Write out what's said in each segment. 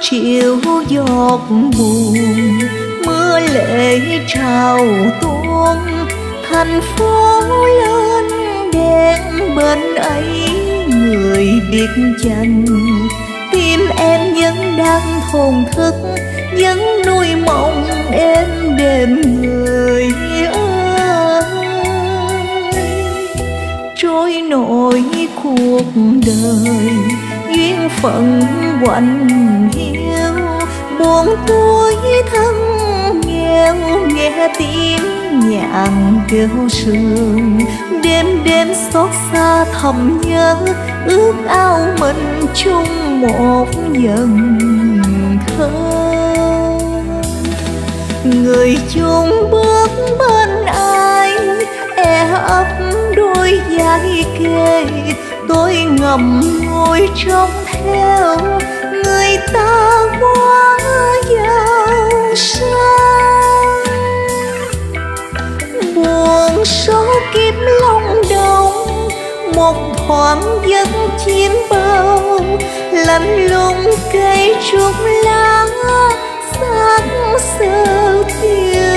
chiều giọt buồn, mưa lệ trào tuôn, thành phố lên đèn bên ấy người biết chăng. Tim em vẫn đang thổn thức, vẫn nuôi mộng em đêm người ơi. Trôi nổi cuộc đời duyên phận quạnh hiu buồn tôi thân nghèo, nghe tiếng nhạc kêu sương. Đêm đêm xót xa thầm nhớ, ước ao mình chung một dần thơ. Người chung bước bên ai e ấp đôi vai kề tôi ngầm ngồi trong theo người ta quá giàu sang. Buồn số kiếp lòng đông một thoáng giấc chim bao. Lạnh lùng cây trúc lá sắc sơ thiêu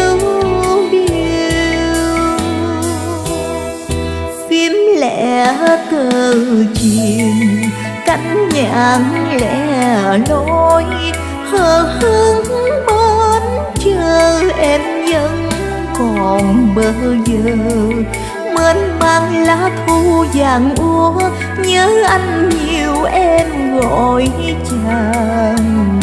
tờ cánh nhạn lẻ loi, hờ hững bên chờ em vẫn còn bơ vơ. Mến mang lá thu vàng úa, nhớ anh nhiều em gọi chàng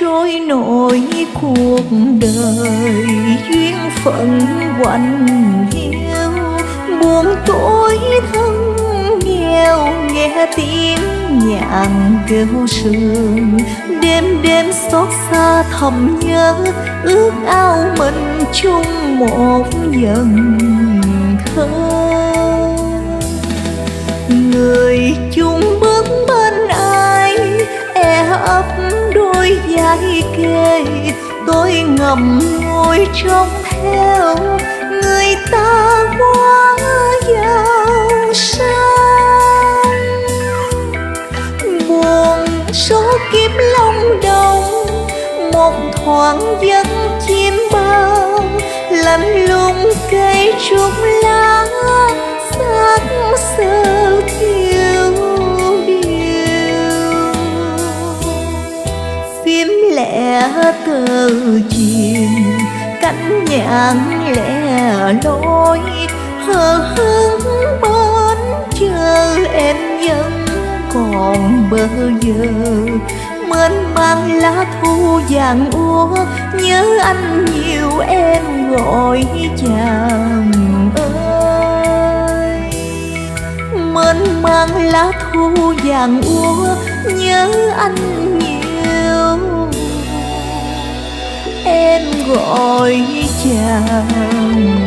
trôi nổi cuộc đời. Duyên phận quạnh hiu buồn tối thân nghèo, nghe tiếng nhạc kêu sương. Đêm đêm xót xa thầm nhớ, ước ao mình chung một dần thơ. Người tôi ngầm ngồi trong theo người ta quá giàu sang. Buồn số kiếp long đông một thoáng giấc chim bao, lạnh lùng cây trúc lá. Lẻ tờ chiều cánh nhạn lẻ loi, hờ hững bên chờ em vẫn còn bơ vơ. Mến mang lá thu vàng úa, nhớ anh nhiều em gọi chàng ơi. Mến mang lá thu vàng úa, nhớ anh gọi chàng.